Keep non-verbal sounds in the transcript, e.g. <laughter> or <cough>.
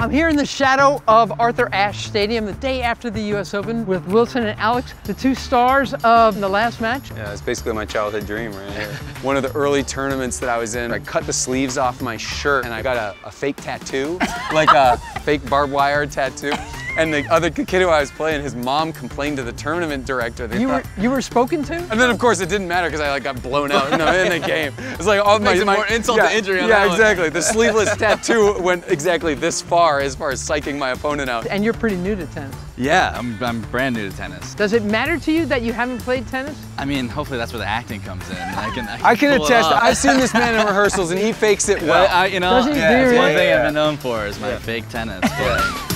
I'm here in the shadow of Arthur Ashe Stadium the day after the US Open with Wilson and Alex, the two stars of the last match. Yeah, it's basically my childhood dream right here. <laughs> One of the early tournaments that I was in, I cut the sleeves off my shirt and I got a, a fake tattoo, <laughs> like a fake barbed wire tattoo. And the other kid who I was playing, his mom complained to the tournament director. You were you were spoken to? And then of course it didn't matter because I like got blown out in the, in the game. It's like all my, my more insult yeah, to injury Yeah, that one. exactly. The sleeveless <laughs> tattoo went exactly this far as far as psyching my opponent out. And you're pretty new to tennis. Yeah, I'm, I'm brand new to tennis. Does it matter to you that you haven't played tennis? I mean, hopefully that's where the acting comes in. I can, I can, I can attest. I've seen this man in <laughs> rehearsals and he fakes it well. Well, I, you know, Does he yeah, it's really? one thing I've been known for is my fake tennis. But <laughs>